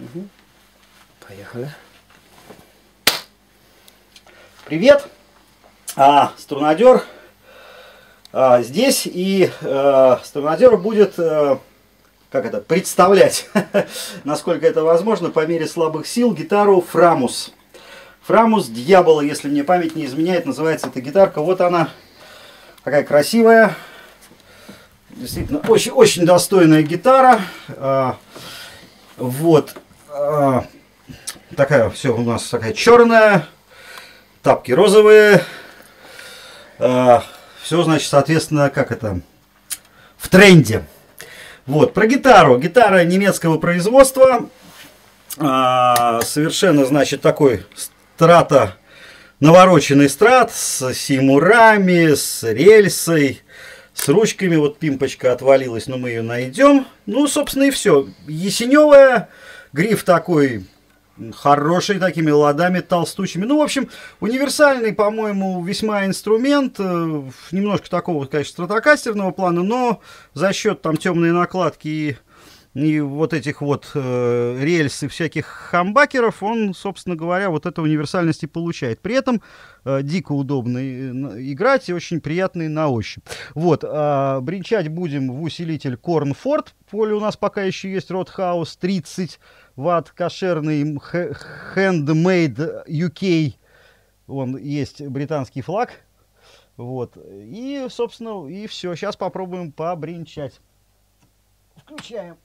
Угу. Поехали. Привет! А, струнадер а, здесь и а, струнадер будет а, как это, представлять, насколько это возможно, по мере слабых сил, гитару Фрамус. Фрамус Дьявола, если мне память не изменяет, называется эта гитарка. Вот она, такая красивая, действительно очень, очень достойная гитара. А, вот, а, такая все у нас такая черная, тапки розовые. А, все, значит, соответственно, как это, в тренде. Вот, про гитару. Гитара немецкого производства. А, совершенно, значит, такой страта, навороченный страт с симурами, с рельсой, с ручками. Вот пимпочка отвалилась, но мы ее найдем. Ну, собственно, и все. Ясеневая, гриф такой хороший, такими ладами толстучими. Ну, в общем, универсальный, по-моему, весьма инструмент. Э, немножко такого, конечно, стратокастерного плана, но за счет там темной накладки и, и вот этих вот э, рельс и всяких хамбакеров, он, собственно говоря, вот эту универсальность и получает. При этом э, дико удобно э, играть и очень приятный на ощупь. Вот, э, бренчать будем в усилитель Cornford. Поле у нас пока еще есть Roadhouse 30 ват кошерный handmade UK, он есть британский флаг. Вот. И, собственно, и все. Сейчас попробуем побринчать. Включаем.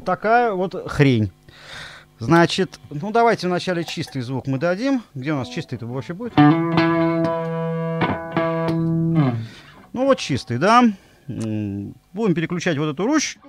Такая вот хрень. Значит, ну давайте вначале чистый звук мы дадим. Где у нас чистый-то вообще будет? Ну вот чистый, да. Будем переключать вот эту ручку.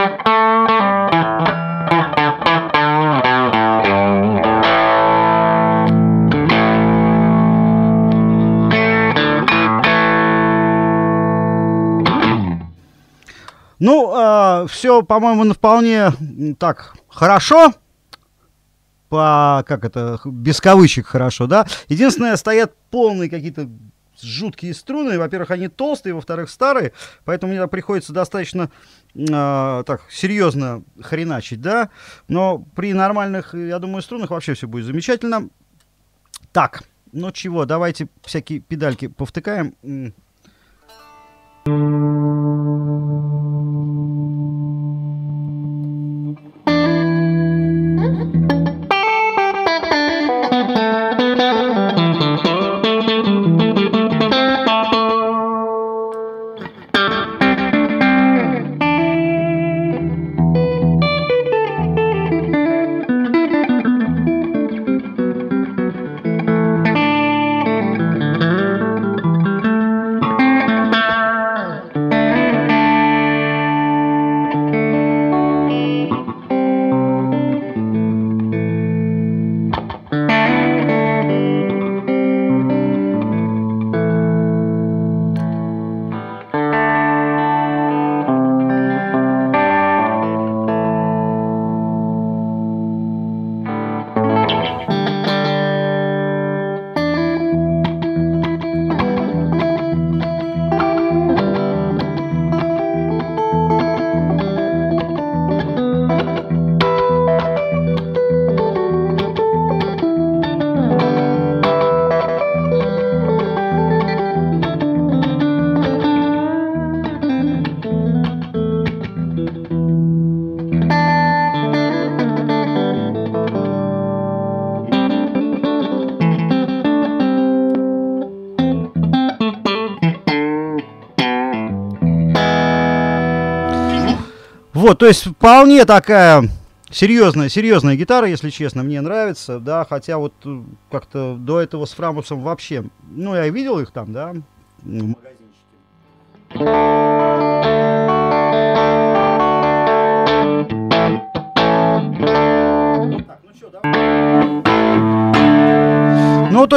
Ну, э, все, по-моему, вполне так хорошо. По, как это, без кавычек хорошо, да. Единственное, стоят полные какие-то жуткие струны. Во-первых, они толстые, во-вторых, старые. Поэтому мне приходится достаточно э, так серьезно хреначить, да. Но при нормальных, я думаю, струнах вообще все будет замечательно. Так, ну чего, давайте всякие педальки повтыкаем. Вот, то есть вполне такая серьезная, серьезная гитара, если честно, мне нравится, да, хотя вот э, как-то до этого с Фрамусом вообще, ну, я видел их там, да, в магазинчике.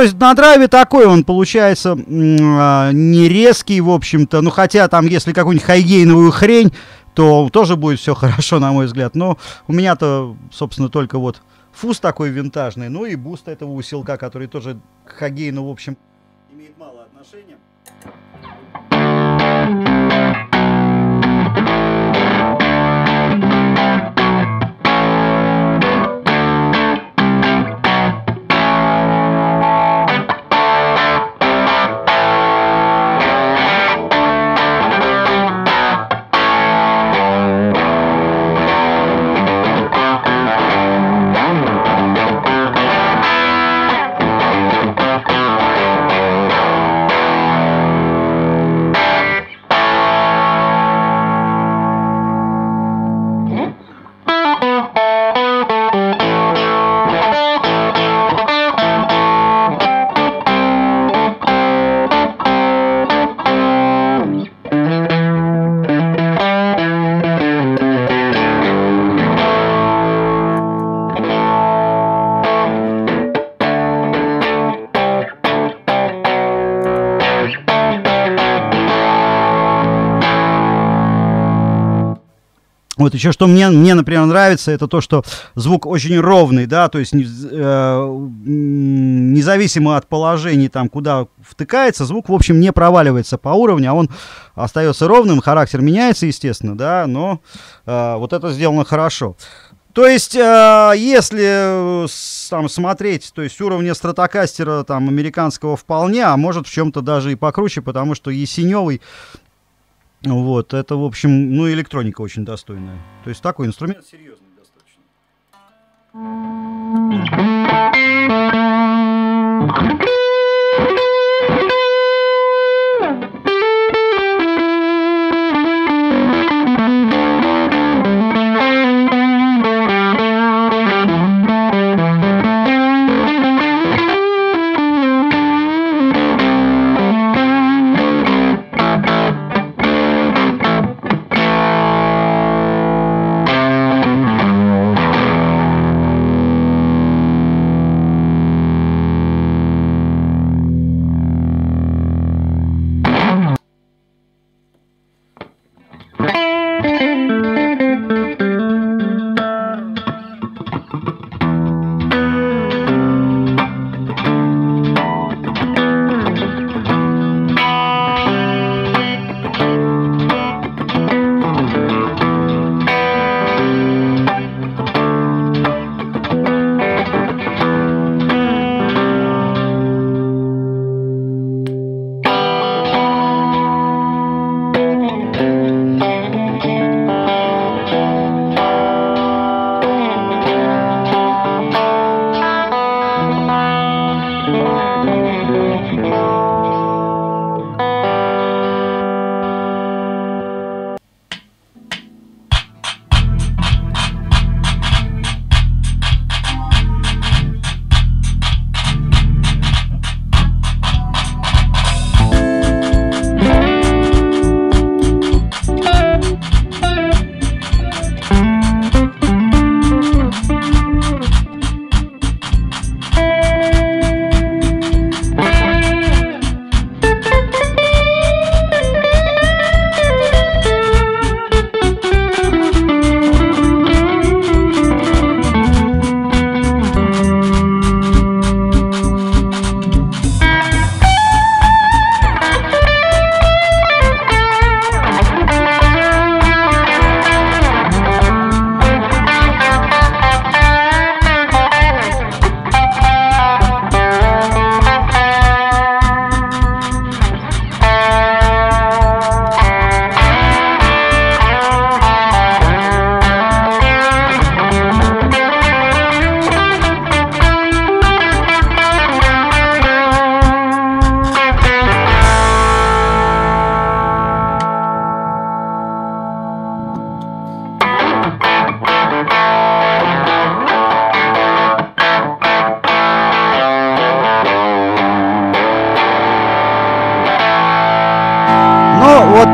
Есть на драйве такой он получается а, не резкий, в общем-то. Ну, хотя там, если какую-нибудь хайгейновую хрень, то тоже будет все хорошо, на мой взгляд. Но у меня-то, собственно, только вот фуз такой винтажный, ну и буст этого усилка, который тоже к high gain у, в общем, имеет мало отношения. Вот еще что мне, мне, например, нравится, это то, что звук очень ровный, да, то есть э, независимо от положений, там, куда втыкается, звук, в общем, не проваливается по уровню, а он остается ровным, характер меняется, естественно, да, но э, вот это сделано хорошо. То есть, э, если там смотреть, то есть уровня стратокастера там американского вполне, а может в чем-то даже и покруче, потому что Есеневый вот, это, в общем, ну, электроника очень достойная. То есть такой инструмент серьезный достаточно.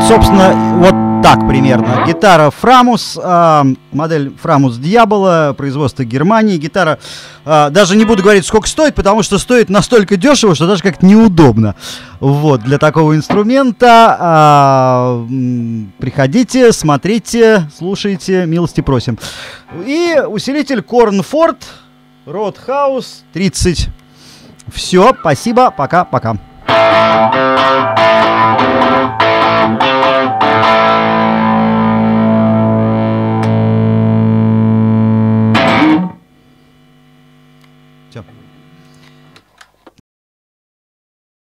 Собственно, вот так примерно. Гитара Фрамус, э, модель Фрамус Дьявола, производство Германии. Гитара, э, даже не буду говорить, сколько стоит, потому что стоит настолько дешево, что даже как-то неудобно. Вот, для такого инструмента. Э, приходите, смотрите, слушайте, милости просим. И усилитель Корнфорд Roadhouse 30. Все, спасибо, пока-пока.